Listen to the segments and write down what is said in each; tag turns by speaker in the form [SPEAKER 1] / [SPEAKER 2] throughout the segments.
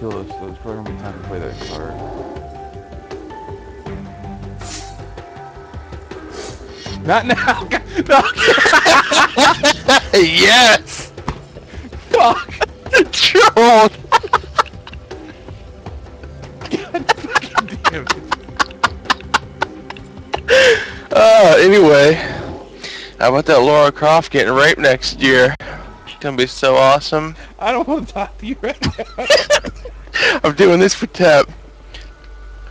[SPEAKER 1] kill us, so it's probably gonna be time to play that card. Not now! no!
[SPEAKER 2] yes!
[SPEAKER 1] Fuck!
[SPEAKER 2] Troll!
[SPEAKER 1] Damn it.
[SPEAKER 2] Uh, anyway. How about that Lara Croft getting raped next year? Gonna be so awesome.
[SPEAKER 1] I don't want to talk to you right now.
[SPEAKER 2] I'm doing this for Tep.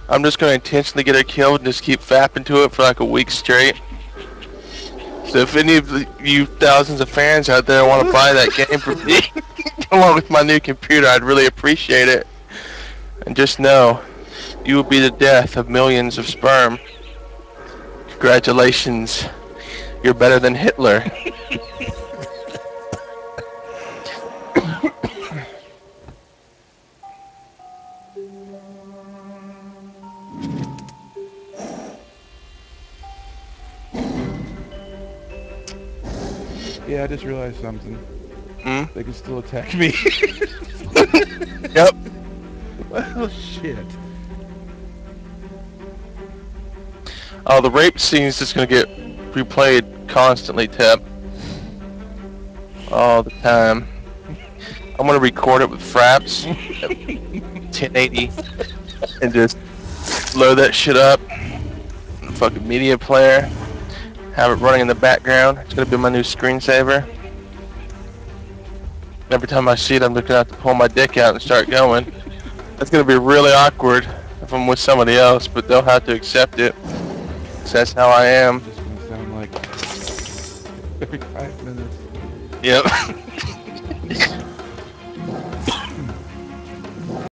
[SPEAKER 2] I'm just gonna intentionally get her killed and just keep fapping to it for like a week straight. So if any of you thousands of fans out there want to buy that game for me, along with my new computer, I'd really appreciate it. And just know, you will be the death of millions of sperm. Congratulations. You're better than Hitler.
[SPEAKER 1] Yeah, I just realized something.
[SPEAKER 2] Hmm?
[SPEAKER 1] They can still attack me.
[SPEAKER 2] Yep.
[SPEAKER 1] oh shit.
[SPEAKER 2] Oh, the rape scene's just gonna get replayed constantly, Tep. All the time. I'm gonna record it with Fraps, 1080, and just load that shit up. Fucking media player. Have it running in the background. It's gonna be my new screensaver. Every time I see it, I'm just gonna have to pull my dick out and start going. That's gonna be really awkward if I'm with somebody else, but they'll have to accept it. 'Cause that's how I am.
[SPEAKER 1] Gonna sound like every five minutes.
[SPEAKER 2] Yep.